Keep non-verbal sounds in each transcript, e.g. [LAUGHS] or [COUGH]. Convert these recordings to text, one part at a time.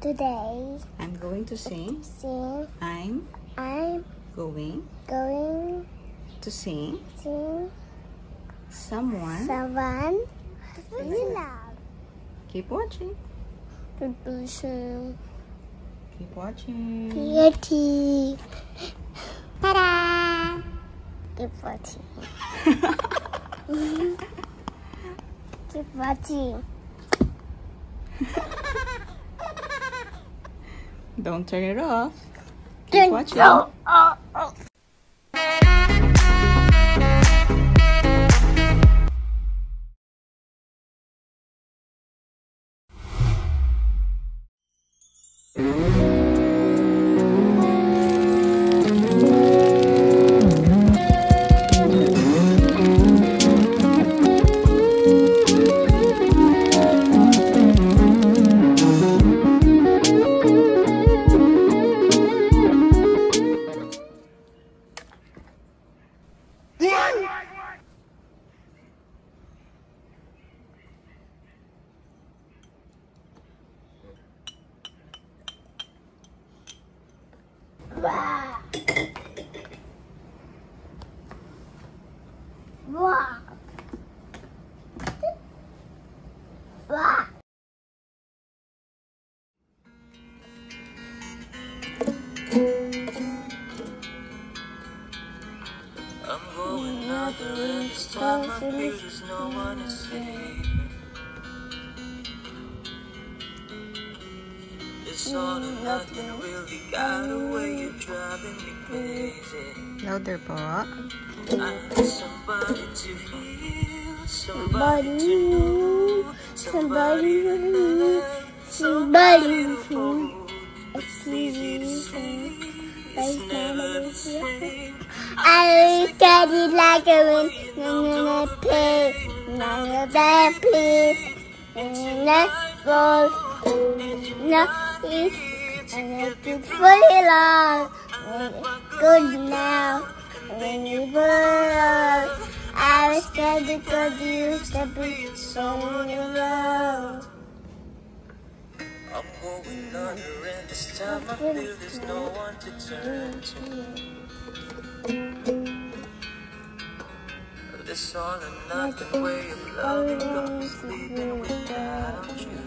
Today, I'm going to sing. sing. I'm I'm going going to sing sing someone. someone we love. Keep watching. Production. Keep watching. Beauty. Ta-da! Keep watching. [LAUGHS] Keep watching. [LAUGHS] Don't turn it off. Keep watching. I'm going out there and this time I feel there's no one to save. It's all or nothing, really got a I need somebody to heal, somebody to Somebody to love, somebody to the same. I got it like a I'm gonna pay. Of that, please. And that goes, no, it's, I. Good now, when you burn, I was scared because you used to be so low. I'm going under and this time I feel there's no one to turn to. This all or nothing way of loving goes leaving without you.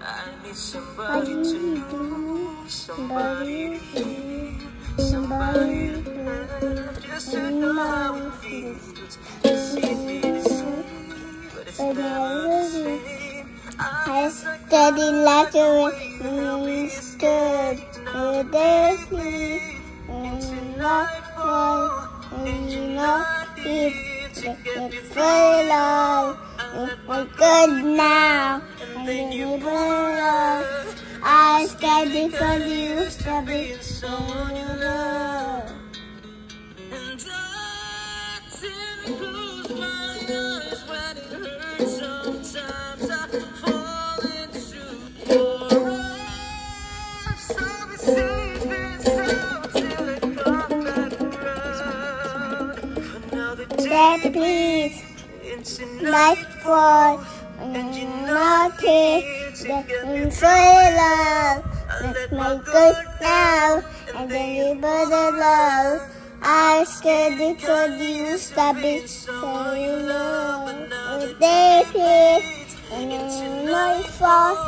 I need somebody to know, somebody to hear, somebody to love, just to know how it feels. It's easy to say, but it's never the same. I studied like a wind, stood with the sleep, and not one, and you know it's for love. We're good now, and then you belong. I studied because you used to be so low. And I tend to close my eyes when it hurts. Sometimes I fall into your arms. Safe and sound till it comes back around. Another That day please, like for and you nothing that in for love. Let me good now, and then you better love. I scared because you to be so low. With they please, and then my fault.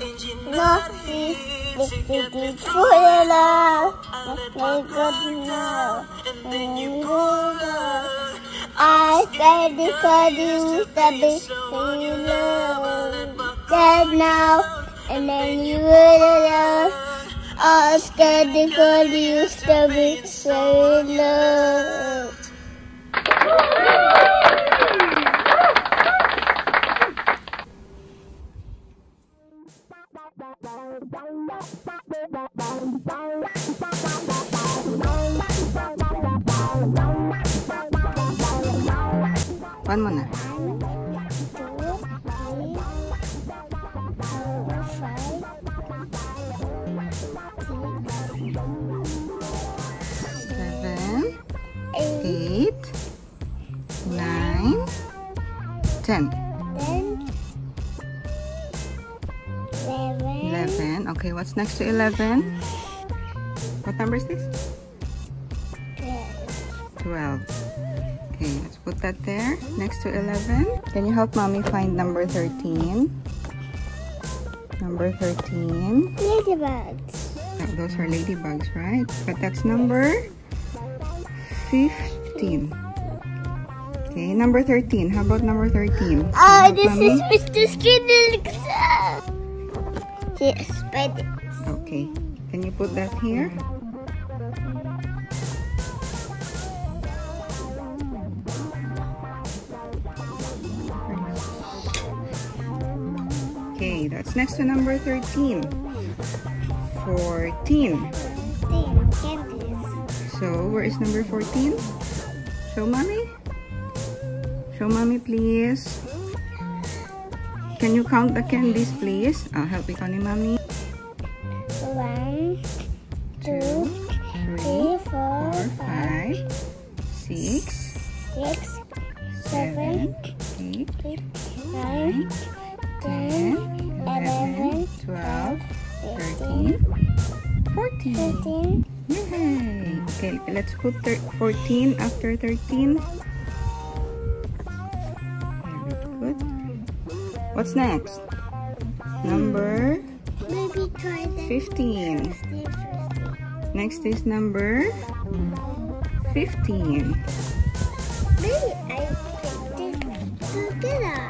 and you Nothing, this is for love. Let me good now, and then you better I said because you to be so low. Now, and then you love. I said because you used to be so low. One mo nine, ten. Then, eleven, 11. Okay, what's next to 11? What number is this? Twelve. Okay, let's put that there next to 11. Can you help mommy find number 13? Number 13. Ladybugs. Those are ladybugs, right? But that's number 15. Okay, number 13. How about number 13? Can Oh, this mommy? is Mr. Skinner's. Yes, spiders. Okay. Can you put that here? Okay, that's next to number 13. 14. So, where is number 14? Show mommy. Show mommy, please. Can you count the candies, please? I'll help you count it, mommy. One, two, Three, four, five, six, six, seven, eight, nine, ten, eleven, twelve, thirteen, fourteen. Yay! Okay, let's put thir 14 after 13. What's next? Number Maybe try 15. Next is number 15. Maybe I can this together.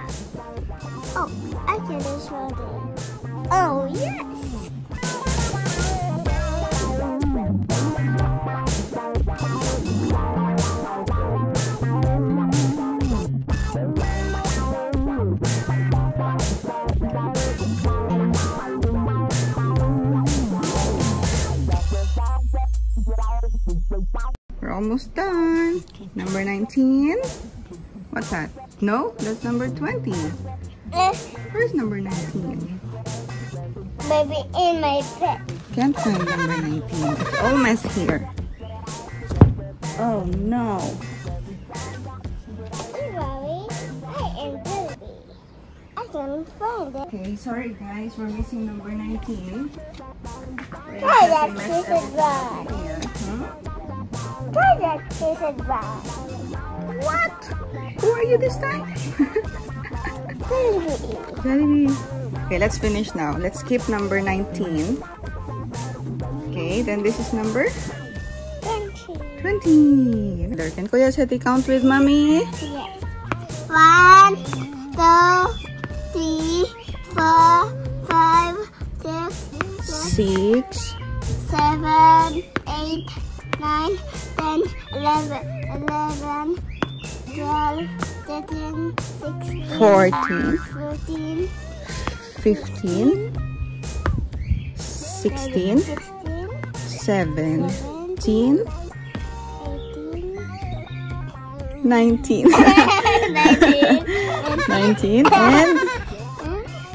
Oh, I can show them. Oh, yes. Almost done. Number 19. What's that? No, that's number 20. Eh, Where's number 19? Maybe in my pet. Can't find number 19. It's all mess here. Oh no. Don't worry. I am I can find it. Okay, sorry guys, we're missing number 19. We're Try that exactly piece Try that piece of bar. What? Who are you this time? [LAUGHS] Jollibee. Okay, let's finish now. Let's skip number 19. Okay, then this is number Twenty. 20. Can Kuya Zethi count with mommy? Yes. One, two, three, four, five, six, 6, seven, eight, 9, 10, 11, 11, 12, 13, 16, 14, 14 15, 16, 17, 18, 19, [LAUGHS] 19, 19 and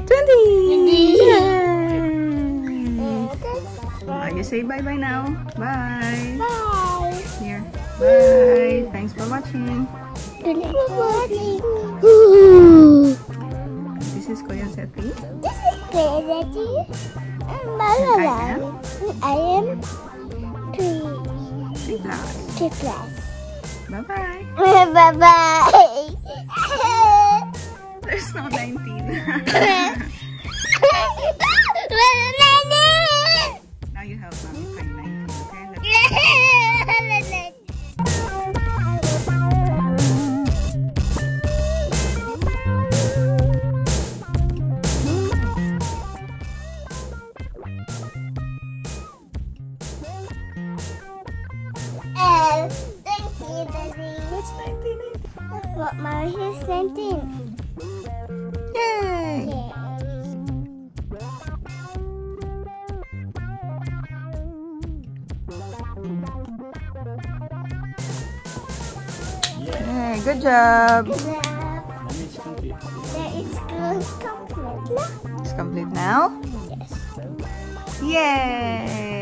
20. 20 you say bye-bye now. Bye. Bye. Here. Bye. Thanks for watching. Thanks for watching. This is Kuya Zethi. This is crazy. I'm Malala. I am three. Three class. Three class. Bye-bye. [LAUGHS] bye bye. [LAUGHS] There's no 19. [LAUGHS] Oh, thank you, Daddy. What's 19? What my he's sending. Yay, good job. There is good compliment. It's complete now. Yes. Yay!